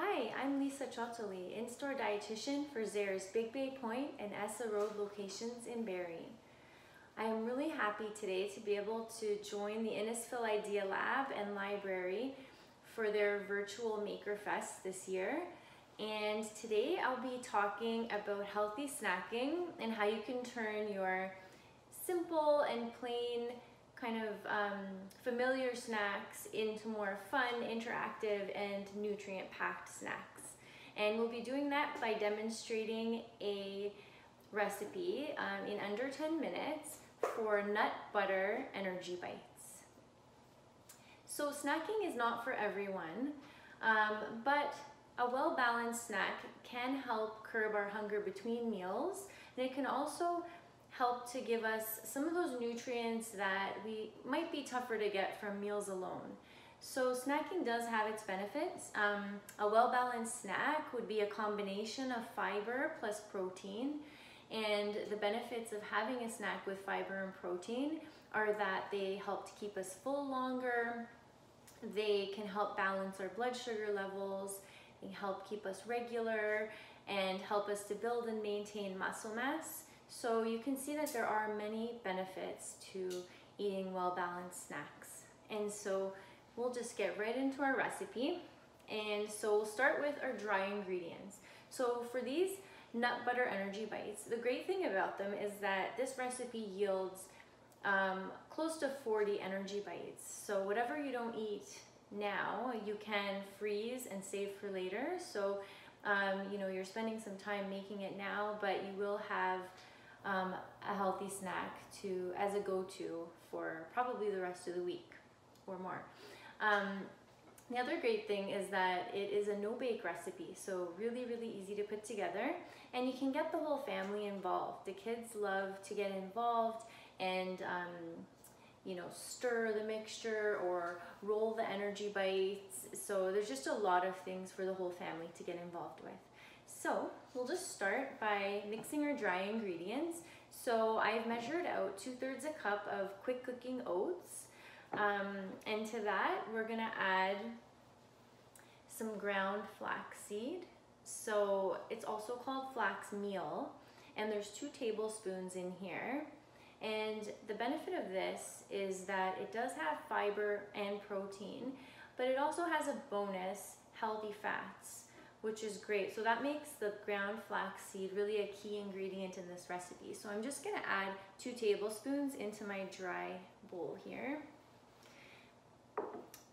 Hi, I'm Lisa Ciotoli, in-store dietitian for Zehrs Big Bay Point and Essa Road locations in Barrie. I am really happy today to be able to join the Innisfil Idea Lab and Library for their virtual Maker Fest this year. And today I'll be talking about healthy snacking and how you can turn your simple and plain kind of um, familiar snacks into more fun, interactive, and nutrient-packed snacks. And we'll be doing that by demonstrating a recipe um, in under 10 minutes for nut butter energy bites. So snacking is not for everyone, um, but a well-balanced snack can help curb our hunger between meals, and it can also help to give us some of those nutrients that we might be tougher to get from meals alone. So snacking does have its benefits. Um, a well-balanced snack would be a combination of fiber plus protein. And the benefits of having a snack with fiber and protein are that they help to keep us full longer. They can help balance our blood sugar levels. They help keep us regular and help us to build and maintain muscle mass. So you can see that there are many benefits to eating well-balanced snacks. And so we'll just get right into our recipe. And so we'll start with our dry ingredients. So for these nut butter energy bites, the great thing about them is that this recipe yields um, close to 40 energy bites. So whatever you don't eat now, you can freeze and save for later. So, um, you know, you're spending some time making it now, but you will have um, a healthy snack to as a go-to for probably the rest of the week or more. Um, the other great thing is that it is a no-bake recipe, so really, really easy to put together, and you can get the whole family involved. The kids love to get involved and um, you know, stir the mixture or roll the energy bites. So there's just a lot of things for the whole family to get involved with. So we'll just start by mixing our dry ingredients. So I've measured out two thirds a cup of quick cooking oats. Um, and to that, we're gonna add some ground flaxseed. So it's also called flax meal. And there's two tablespoons in here. And the benefit of this is that it does have fiber and protein, but it also has a bonus, healthy fats which is great. So that makes the ground flaxseed really a key ingredient in this recipe. So I'm just gonna add two tablespoons into my dry bowl here.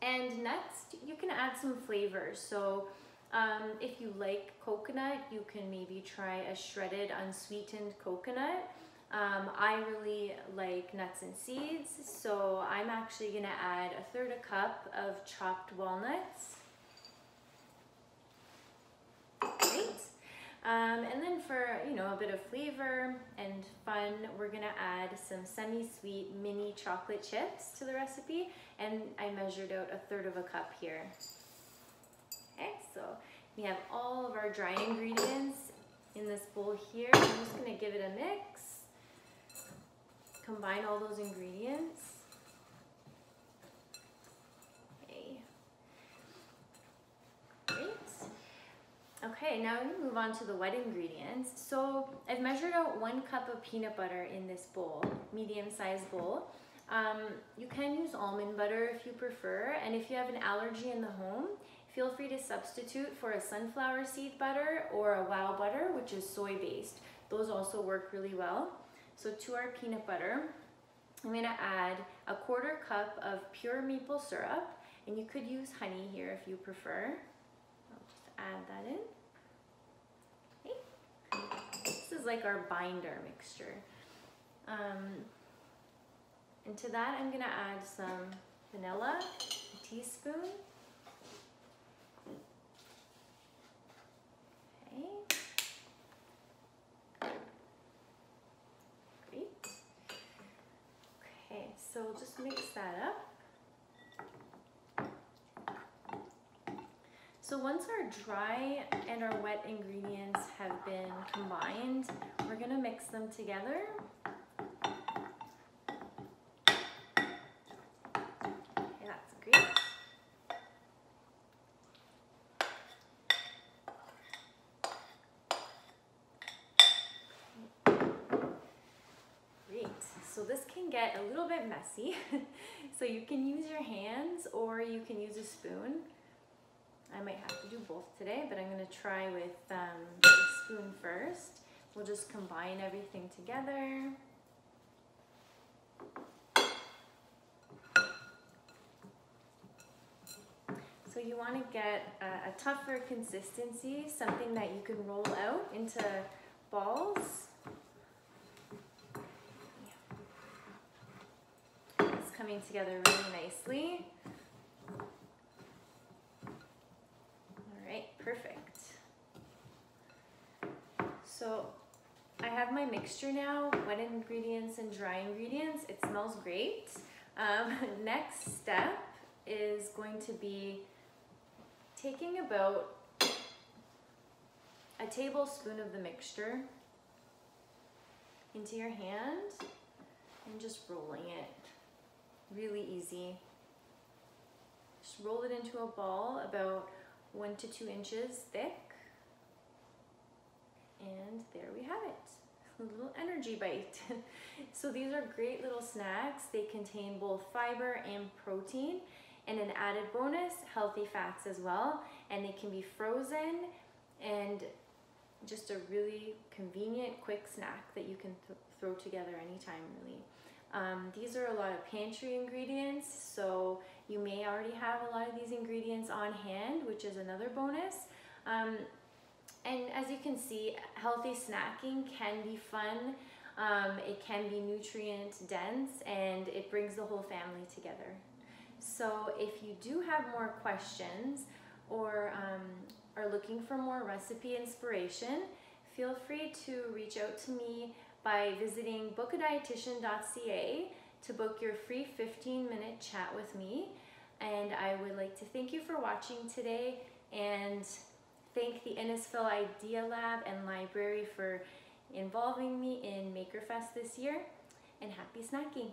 And next, you can add some flavors. So um, if you like coconut, you can maybe try a shredded unsweetened coconut. Um, I really like nuts and seeds, so I'm actually gonna add a third a cup of chopped walnuts. Um, and then for, you know, a bit of flavor and fun, we're gonna add some semi-sweet mini chocolate chips to the recipe. And I measured out a third of a cup here. Okay, so we have all of our dry ingredients in this bowl here. I'm just gonna give it a mix. Combine all those ingredients. Okay, now we move on to the wet ingredients. So I've measured out one cup of peanut butter in this bowl, medium-sized bowl. Um, you can use almond butter if you prefer, and if you have an allergy in the home, feel free to substitute for a sunflower seed butter or a wow butter, which is soy-based. Those also work really well. So to our peanut butter, I'm gonna add a quarter cup of pure maple syrup, and you could use honey here if you prefer. I'll just add that in. This is like our binder mixture. Um, and to that, I'm gonna add some vanilla, a teaspoon. Okay. Great. So just mix that up. So once our dry and our wet ingredients have been combined, we're gonna mix them together. Okay, that's great. This can get a little bit messy. so you can use your hands or you can use a spoon. I might have to do both today, but I'm gonna try with um, the spoon first. We'll just combine everything together. So you want to get a, a, tougher consistency, something that you can roll out into balls. It's coming together really nicely. All right, perfect. So I have my mixture now, wet ingredients and dry ingredients. It smells great. Um, next step is going to be taking about a tablespoon of the mixture into your hand and just rolling it. Really easy. Just roll it into a ball about one to two inches thick. And there we have it, a little energy bite. so these are great little snacks. They contain both fiber and protein and an added bonus, healthy fats as well. And they can be frozen and just a really convenient, quick snack that you can th throw together anytime, really. Um, these are a lot of pantry ingredients, so you may already have a lot of these ingredients on hand, which is another bonus. Um, and as you can see, healthy snacking can be fun. Um, it can be nutrient dense and it brings the whole family together. So if you do have more questions or um, are looking for more recipe inspiration, feel free to reach out to me by visiting bookadietitian.ca to book your free 15 minute chat with me. And I would like to thank you for watching today and thank the Innisfil Idea Lab and Library for involving me in MakerFest this year. And happy snacking!